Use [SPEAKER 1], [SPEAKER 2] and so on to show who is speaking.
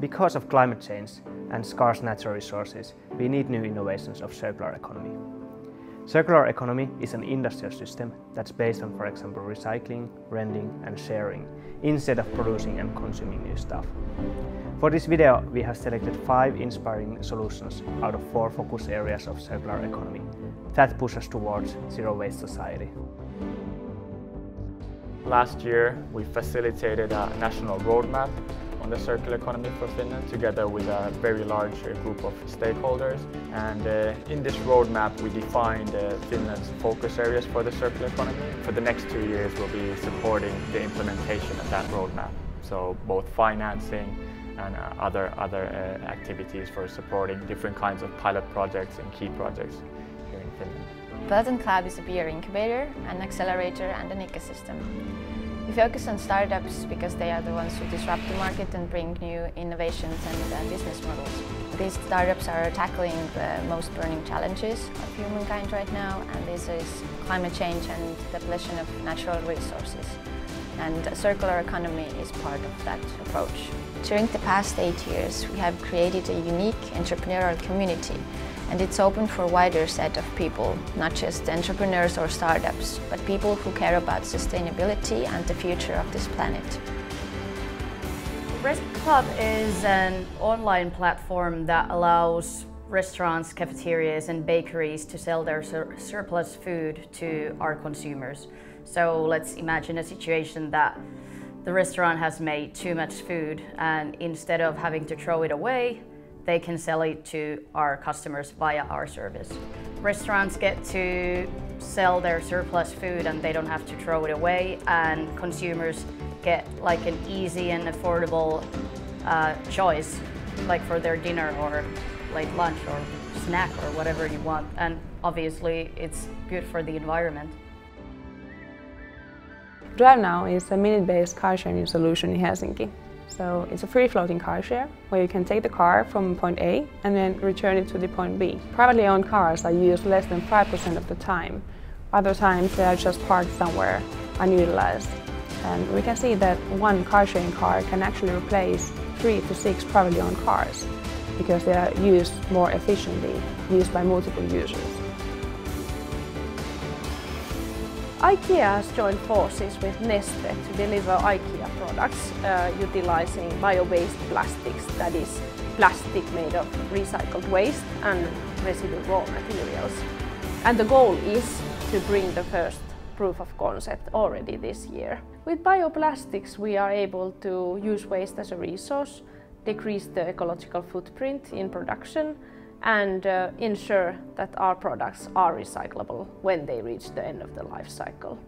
[SPEAKER 1] Because of climate change and scarce natural resources, we need new innovations of circular economy. Circular economy is an industrial system that's based on, for example, recycling, renting and sharing, instead of producing and consuming new stuff. For this video, we have selected five inspiring solutions out of four focus areas of circular economy that push us towards zero waste society.
[SPEAKER 2] Last year, we facilitated a national roadmap on the circular economy for Finland together with a very large group of stakeholders. And uh, in this roadmap, we defined uh, Finland's focus areas for the circular economy. For the next two years, we'll be supporting the implementation of that roadmap. So both financing and uh, other, other uh, activities for supporting different kinds of pilot projects and key projects here in Finland.
[SPEAKER 3] Platon Club is a peer incubator, an accelerator and an ecosystem. We focus on startups because they are the ones who disrupt the market and bring new innovations and uh, business models. These startups are tackling the most burning challenges of humankind right now and this is climate change and depletion of natural resources. And a circular economy is part of that approach. During the past eight years we have created a unique entrepreneurial community and it's open for a wider set of people, not just entrepreneurs or startups, but people who care about sustainability and the future of this planet.
[SPEAKER 4] ResQ Club is an online platform that allows restaurants, cafeterias and bakeries to sell their sur surplus food to our consumers. So let's imagine a situation that the restaurant has made too much food and instead of having to throw it away, they can sell it to our customers via our service. Restaurants get to sell their surplus food and they don't have to throw it away and consumers get like an easy and affordable uh, choice like for their dinner or late lunch or snack or whatever you want and obviously it's good for the environment.
[SPEAKER 5] DriveNow is a minute-based car sharing solution in Helsinki. So it's a free-floating car share where you can take the car from point A and then return it to the point B. Privately owned cars are used less than 5% of the time. Other times they are just parked somewhere unutilized. And we can see that one car sharing car can actually replace three to six privately owned cars because they are used more efficiently, used by multiple users.
[SPEAKER 6] IKEA has joined forces with Neste to deliver IKEA products uh, utilizing bio-based plastics, that is plastic made of recycled waste and residual raw materials. And the goal is to bring the first proof of concept already this year. With bioplastics we are able to use waste as a resource, decrease the ecological footprint in production and uh, ensure that our products are recyclable when they reach the end of the life cycle.